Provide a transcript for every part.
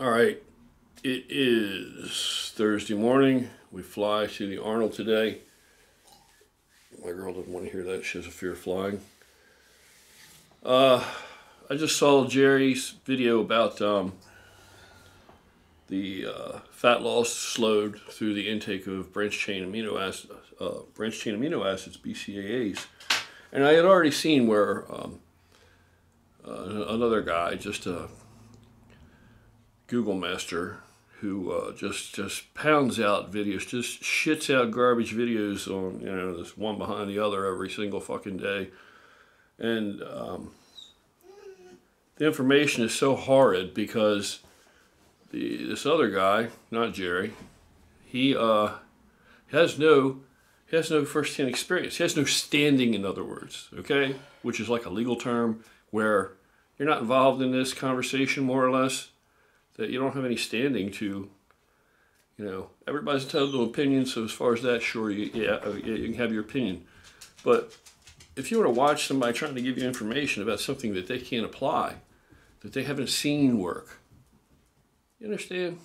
All right, it is Thursday morning. We fly to the Arnold today. My girl doesn't want to hear that. She has a fear of flying. Uh, I just saw Jerry's video about um, the uh, fat loss slowed through the intake of branched chain amino acids, uh, branched chain amino acids (BCAAs), and I had already seen where um, uh, another guy, just Google master, who uh, just just pounds out videos, just shits out garbage videos on you know this one behind the other every single fucking day, and um, the information is so horrid because the this other guy, not Jerry, he uh, has no he has no first-hand experience. He has no standing, in other words, okay, which is like a legal term where you're not involved in this conversation more or less, that you don't have any standing to, you know, everybody's entitled to an opinion, so as far as that, sure, you, yeah, uh, you can have your opinion. But if you want to watch somebody trying to give you information about something that they can't apply, that they haven't seen work, you understand?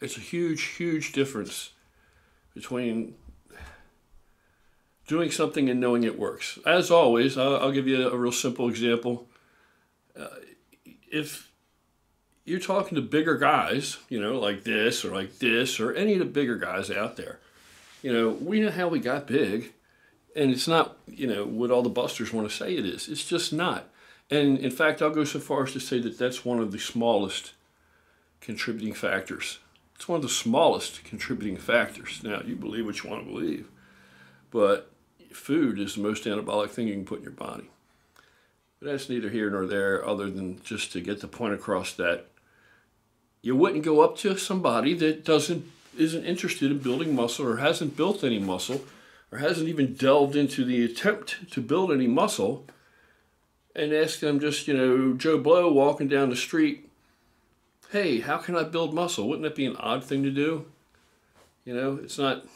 It's a huge, huge difference between doing something and knowing it works. As always, I'll, I'll give you a real simple example. Uh, if you're talking to bigger guys, you know, like this or like this or any of the bigger guys out there, you know, we know how we got big. And it's not, you know, what all the busters want to say it is. It's just not. And in fact, I'll go so far as to say that that's one of the smallest contributing factors. It's one of the smallest contributing factors. Now, you believe what you want to believe, but food is the most anabolic thing you can put in your body. But that's neither here nor there, other than just to get the point across that you wouldn't go up to somebody that doesn't isn't interested in building muscle or hasn't built any muscle or hasn't even delved into the attempt to build any muscle and ask them just, you know, Joe Blow walking down the street, hey, how can I build muscle? Wouldn't that be an odd thing to do? You know, it's not,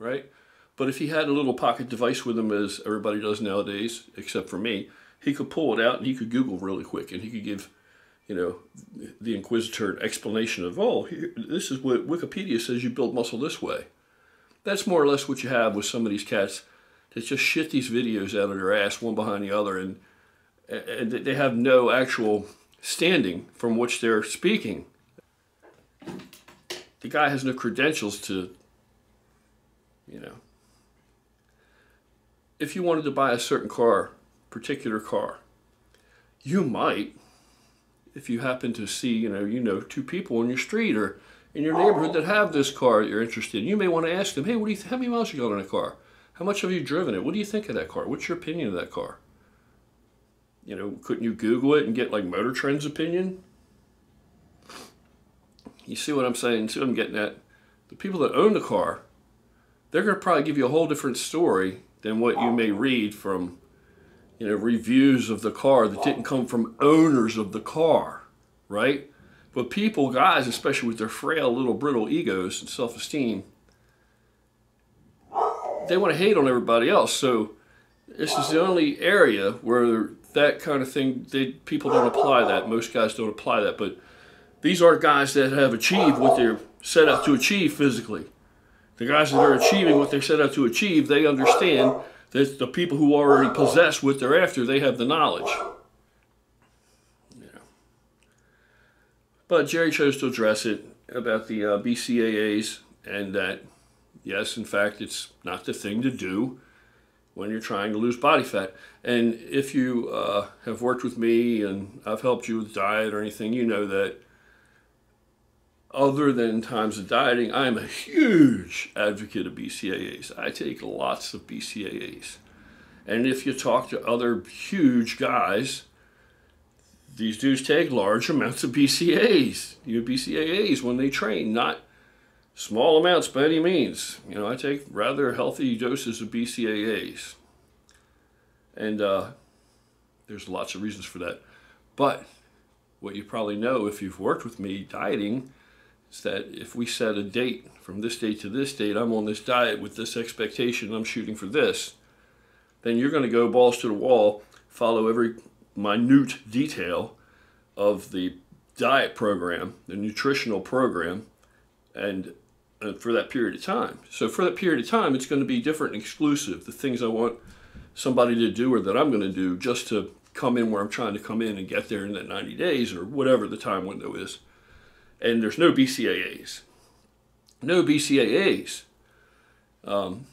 right? But if he had a little pocket device with him, as everybody does nowadays, except for me, he could pull it out and he could Google really quick and he could give, you know, the inquisitor explanation of, oh, here, this is what Wikipedia says you build muscle this way. That's more or less what you have with some of these cats that just shit these videos out of their ass one behind the other and, and they have no actual standing from which they're speaking. The guy has no credentials to, you know, if you wanted to buy a certain car, particular car, you might, if you happen to see, you know, you know, two people on your street or in your neighborhood that have this car that you're interested in, you may want to ask them, hey, what do you how many miles you got on a car? How much have you driven it? What do you think of that car? What's your opinion of that car? You know, couldn't you Google it and get like Motor Trend's opinion? You see what I'm saying? See what I'm getting at? The people that own the car, they're going to probably give you a whole different story than what you may read from you know reviews of the car that didn't come from owners of the car right? But people guys especially with their frail little brittle egos and self-esteem they want to hate on everybody else. So this is the only area where that kind of thing they people don't apply that. Most guys don't apply that. But these are guys that have achieved what they're set out to achieve physically. The guys that are achieving what they're set out to achieve, they understand that the people who already possess what they're after, they have the knowledge. Yeah. But Jerry chose to address it about the uh, BCAAs and that, yes, in fact, it's not the thing to do when you're trying to lose body fat. And if you uh, have worked with me and I've helped you with diet or anything, you know that other than times of dieting, I'm a huge advocate of BCAAs. I take lots of BCAAs. And if you talk to other huge guys, these dudes take large amounts of BCAAs, you BCAAs when they train, not small amounts by any means. You know, I take rather healthy doses of BCAAs. And uh, there's lots of reasons for that. But what you probably know if you've worked with me dieting is that if we set a date from this date to this date, I'm on this diet with this expectation, I'm shooting for this, then you're going to go balls to the wall, follow every minute detail of the diet program, the nutritional program, and uh, for that period of time. So for that period of time, it's going to be different and exclusive. The things I want somebody to do or that I'm going to do just to come in where I'm trying to come in and get there in that 90 days or whatever the time window is. And there's no BCAAs. No BCAAs. Um,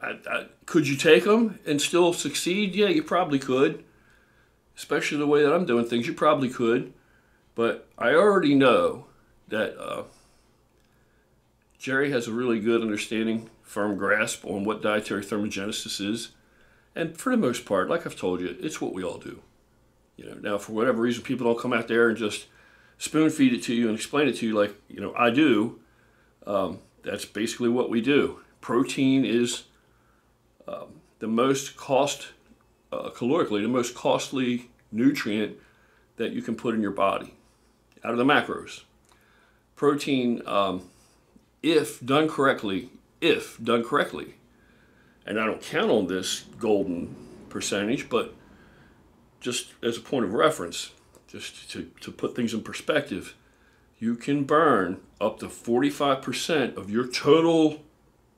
I, I, could you take them and still succeed? Yeah, you probably could. Especially the way that I'm doing things, you probably could. But I already know that uh, Jerry has a really good understanding, firm grasp on what dietary thermogenesis is. And for the most part, like I've told you, it's what we all do. You know, now for whatever reason, people don't come out there and just spoon feed it to you and explain it to you like you know I do. Um, that's basically what we do. Protein is um, the most cost uh, calorically the most costly nutrient that you can put in your body out of the macros. Protein, um, if done correctly, if done correctly, and I don't count on this golden percentage, but just as a point of reference, just to, to put things in perspective, you can burn up to 45% of your total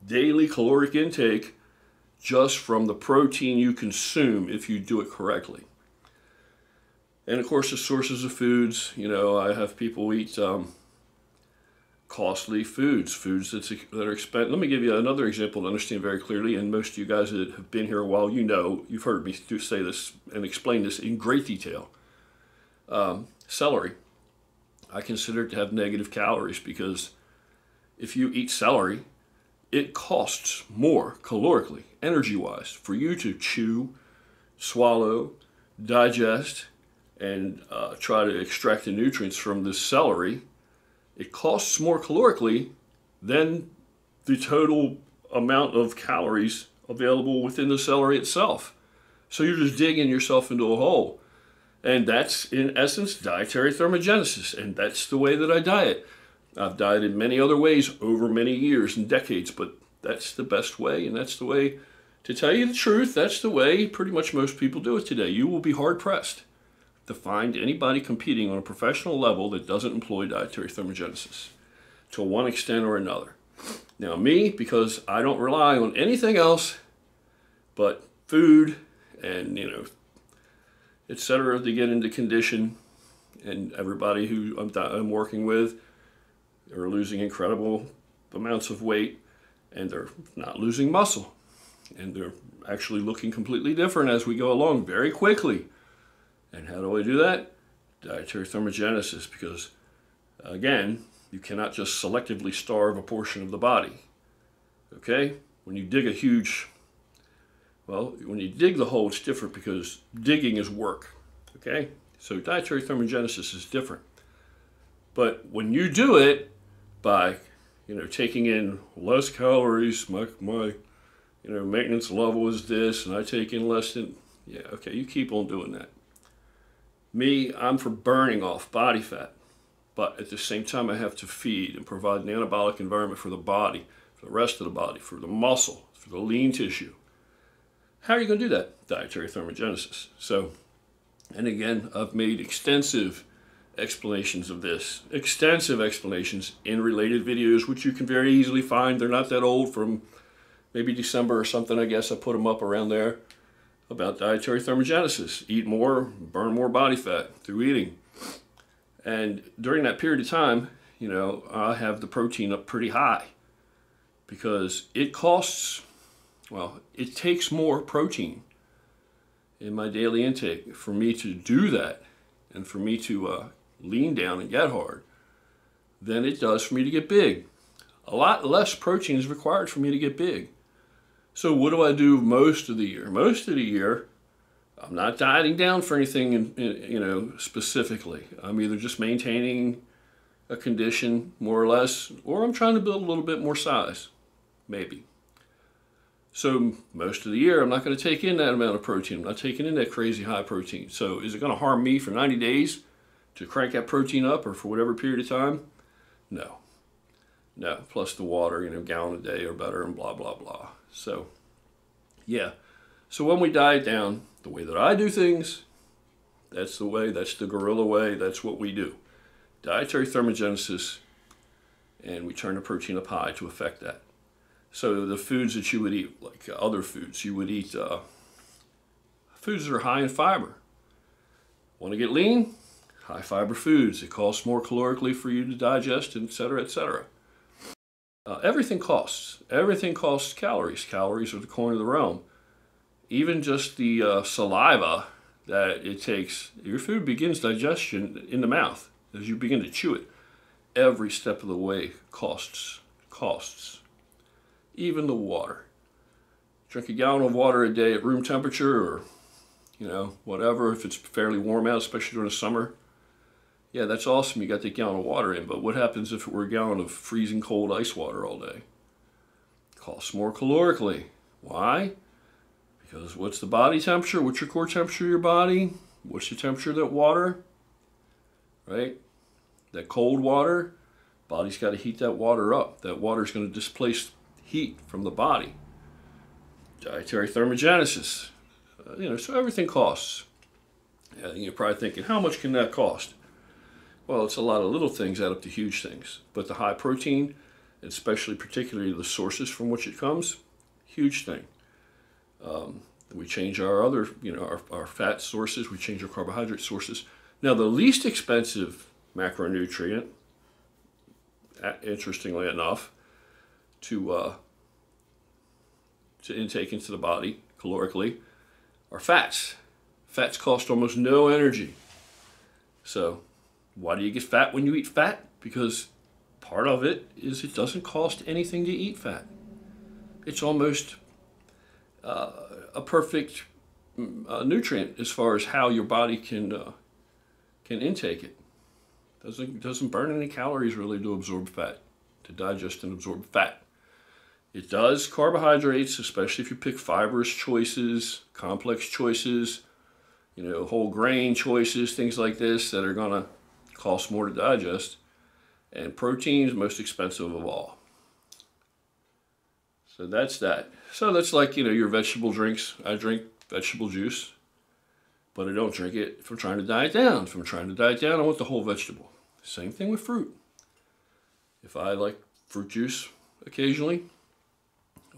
daily caloric intake just from the protein you consume if you do it correctly. And of course, the sources of foods, you know, I have people eat um, costly foods, foods that's, that are expensive. Let me give you another example to understand very clearly. And most of you guys that have been here a while, you know, you've heard me say this and explain this in great detail. Um, celery, I consider it to have negative calories because if you eat celery, it costs more calorically, energy wise, for you to chew, swallow, digest, and uh, try to extract the nutrients from this celery. It costs more calorically than the total amount of calories available within the celery itself. So you're just digging yourself into a hole. And that's, in essence, dietary thermogenesis. And that's the way that I diet. I've dieted many other ways over many years and decades, but that's the best way, and that's the way, to tell you the truth, that's the way pretty much most people do it today. You will be hard pressed to find anybody competing on a professional level that doesn't employ dietary thermogenesis to one extent or another. Now, me, because I don't rely on anything else but food and, you know, etc., to get into condition, and everybody who I'm, I'm working with are losing incredible amounts of weight and they're not losing muscle and they're actually looking completely different as we go along very quickly. And how do I do that? Dietary thermogenesis, because again, you cannot just selectively starve a portion of the body. Okay? When you dig a huge, well, when you dig the hole, it's different because digging is work. Okay? So dietary thermogenesis is different. But when you do it by, you know, taking in less calories, my, my you know, maintenance level is this, and I take in less than, yeah, okay, you keep on doing that. Me, I'm for burning off body fat, but at the same time, I have to feed and provide an anabolic environment for the body, for the rest of the body, for the muscle, for the lean tissue. How are you going to do that? Dietary thermogenesis. So, and again, I've made extensive explanations of this, extensive explanations in related videos, which you can very easily find. They're not that old from maybe December or something, I guess. I put them up around there about dietary thermogenesis. Eat more, burn more body fat through eating. And during that period of time, you know, I have the protein up pretty high because it costs, well, it takes more protein in my daily intake for me to do that and for me to uh, lean down and get hard than it does for me to get big. A lot less protein is required for me to get big. So what do I do most of the year? Most of the year, I'm not dieting down for anything, in, in, you know, specifically. I'm either just maintaining a condition more or less, or I'm trying to build a little bit more size, maybe. So most of the year, I'm not going to take in that amount of protein. I'm not taking in that crazy high protein. So is it going to harm me for 90 days to crank that protein up or for whatever period of time? No. No. Plus the water, you know, gallon a day or better and blah, blah, blah. So, yeah. So when we diet down, the way that I do things, That's the way, that's the gorilla way, that's what we do. Dietary thermogenesis, and we turn the protein up high to affect that. So the foods that you would eat, like other foods, you would eat uh, foods that are high in fiber. Want to get lean? High fiber foods. It costs more calorically for you to digest, etc., etc. Uh, everything costs. Everything costs calories. Calories are the coin of the realm. Even just the uh, saliva that it takes, your food begins digestion in the mouth as you begin to chew it. Every step of the way costs. Costs even the water. Drink a gallon of water a day at room temperature or, you know, whatever, if it's fairly warm out, especially during the summer. Yeah, that's awesome. You got that gallon of water in, but what happens if it were a gallon of freezing cold ice water all day? Costs more calorically. Why? Because what's the body temperature? What's your core temperature of your body? What's the temperature of that water? Right? That cold water, body's got to heat that water up. That water's going to displace heat from the body. Dietary thermogenesis. Uh, you know, so everything costs. And you're probably thinking, how much can that cost? Well, it's a lot of little things add up to huge things. But the high protein, especially particularly the sources from which it comes, huge thing. Um, we change our other, you know, our, our fat sources, we change our carbohydrate sources. Now, the least expensive macronutrient, interestingly enough, to uh, to intake into the body calorically are fats. Fats cost almost no energy. So, why do you get fat when you eat fat? Because part of it is it doesn't cost anything to eat fat. It's almost uh, a perfect uh, nutrient as far as how your body can uh, can intake it. Doesn't doesn't burn any calories really to absorb fat, to digest and absorb fat. It does carbohydrates, especially if you pick fibrous choices, complex choices, you know, whole grain choices, things like this that are going to cost more to digest. And protein is most expensive of all. So that's that. So that's like, you know, your vegetable drinks. I drink vegetable juice, but I don't drink it if I'm trying to diet down. If I'm trying to diet down, I want the whole vegetable. Same thing with fruit. If I like fruit juice occasionally,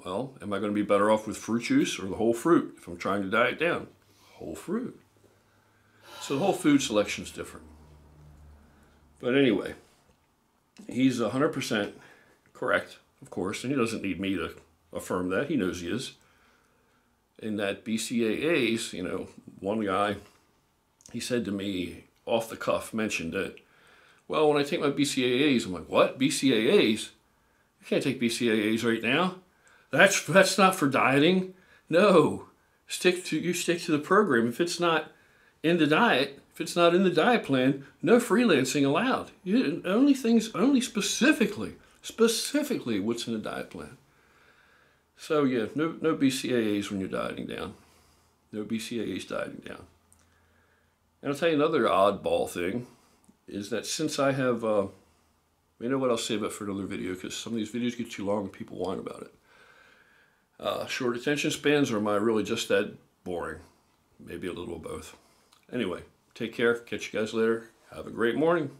well, am I going to be better off with fruit juice or the whole fruit if I'm trying to diet down? Whole fruit. So the whole food selection is different. But anyway, he's 100% correct, of course, and he doesn't need me to affirm that. He knows he is. In that BCAAs, you know, one guy, he said to me off the cuff, mentioned that, well, when I take my BCAAs, I'm like, what? BCAAs? You can't take BCAAs right now. That's that's not for dieting. No, stick to you stick to the program. If it's not in the diet, if it's not in the diet plan, no freelancing allowed. You, only things, only specifically, specifically what's in the diet plan. So yeah, no no BCAAs when you're dieting down. No BCAAs dieting down. And I'll tell you another oddball thing is that since I have, uh, you know what, I'll save it for another video because some of these videos get too long and people whine about it. Uh, short attention spans, or am I really just that boring? Maybe a little of both. Anyway, take care. Catch you guys later. Have a great morning.